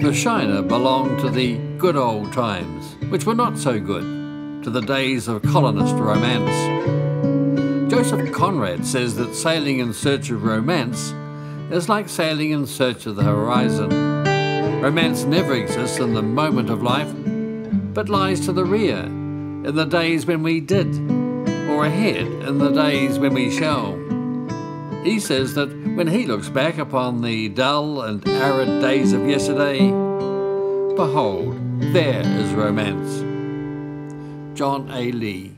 The Shiner belonged to the good old times, which were not so good, to the days of colonist romance. Joseph Conrad says that sailing in search of romance is like sailing in search of the horizon. Romance never exists in the moment of life, but lies to the rear, in the days when we did, or ahead in the days when we shall. He says that when he looks back upon the dull and arid days of yesterday, behold, there is romance. John A. Lee.